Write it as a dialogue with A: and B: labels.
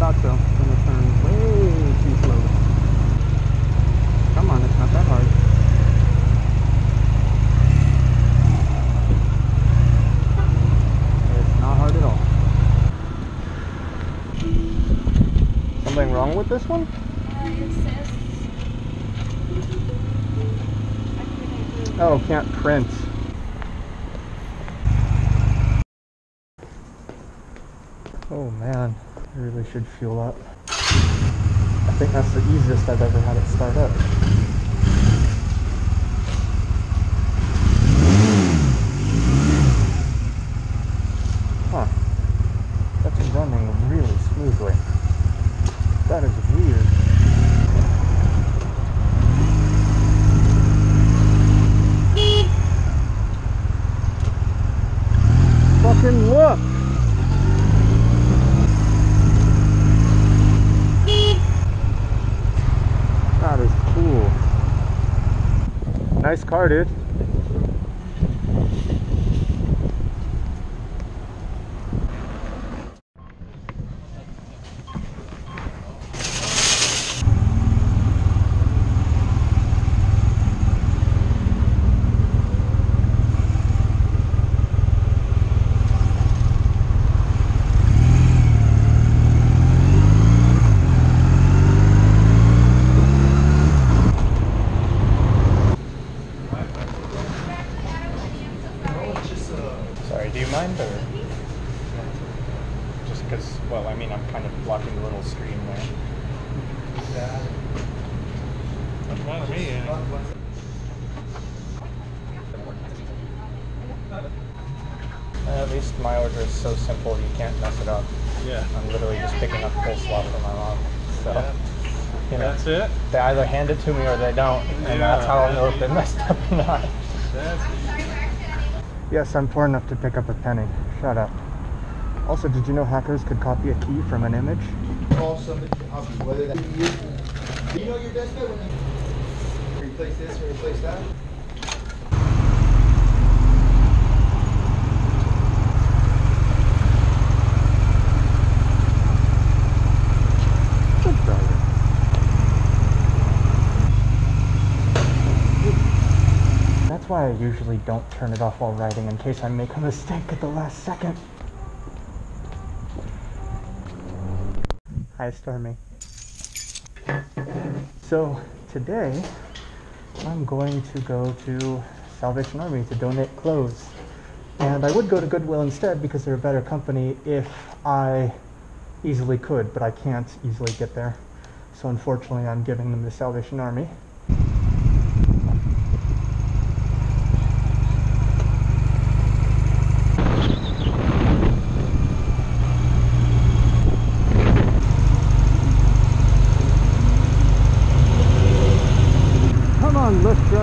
A: thought so. It's gonna turn way too slow. Come on, it's not that hard. It's not hard at all. Something wrong with this one?
B: Oh,
A: can't print. Oh man. I really should fuel up. I think that's the easiest I've ever had it start up. Huh. That's running really smoothly. That is weird. Fucking look! That
C: is
A: cool. Nice car, dude. Sorry, do you mind or? Just because, well, I mean, I'm kind of blocking the little stream there.
D: Doesn't bother me. yeah.
A: At least my order is so simple you can't mess it up.
D: Yeah.
A: I'm literally just picking up coleslaw for my mom. So, Yeah. you know, That's
D: it.
A: they either hand it to me or they don't, and that's how I'll know if they messed up or not. Yes, I'm poor enough to pick up a penny. Shut up. Also, did you know hackers could copy a key from an image?
E: call somebody help whether that be you. Do you know your desk when you replace this or replace that?
A: Why I usually don't turn it off while riding in case I make a mistake at the last second. Hi, Stormy. So, today I'm going to go to Salvation Army to donate clothes. And I would go to Goodwill instead because they're a better company if I easily could, but I can't easily get there. So unfortunately, I'm giving them the Salvation Army.
C: let's try.